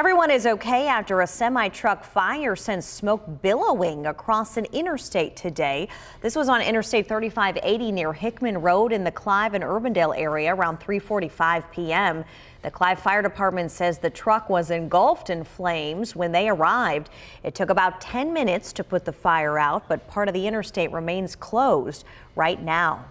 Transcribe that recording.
Everyone is okay after a semi truck fire sent smoke billowing across an interstate today. This was on Interstate 3580 near Hickman Road in the Clive and Urbandale area around 3:45 p.m. The Clive Fire Department says the truck was engulfed in flames when they arrived. It took about 10 minutes to put the fire out, but part of the interstate remains closed right now.